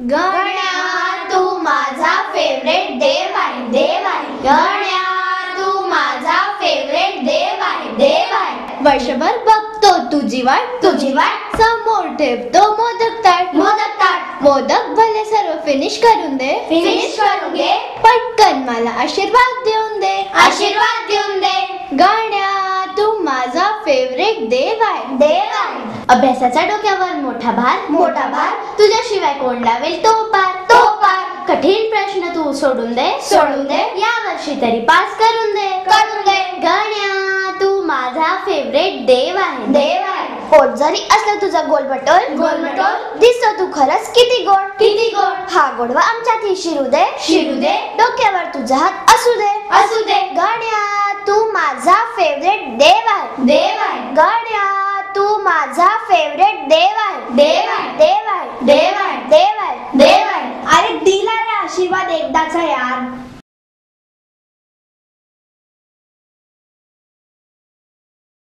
गण्या तू माझा फेवरेट देव आहे देव आहे. गण्या तू माझा फेवरेट देव आहे देव आहे. वर्षभर बघतो तुझी वाट तुझी वाट. समोर ठेवतो मोदक ताट. मोदक ताट. मोदक भले सर्व फिनिश करून दे. फिनिश करून घे पटकन मला आशीर्वाद देऊन दे. आशीर्वाद देऊन दे. फेवरेट देव आहे. देव आहे. अभ्यासाच्या डोक्यावर मोठा भार मोठा भार. तुझ्याशिवाय कोण लावेल तो पार? तो पार. कठीण प्रश्न तू सोडून दे. सोडून दे. या वर्षी तरी पास करून दे. करून दे. गण्या तू माझा फेवरेट देव आहे. देव आहे. पोट जरी असलं तुझं गोलबटोल गोलमटोल दिसतो तू खरंच किती गोड? किती गोड? हा गोडवा आमच्यात ही शिरू दे शिरू दे डोक्यावर तुझा हात असू दे असू दे गण्या तू माझा फेवरेट देव आहे देव आहे गण्या तू माझा फेवरेट देव आहे देव आहे देव आहे देव आहे देव आहे देव आहे अरे दिला रे आशीर्वाद एकदाचा यार.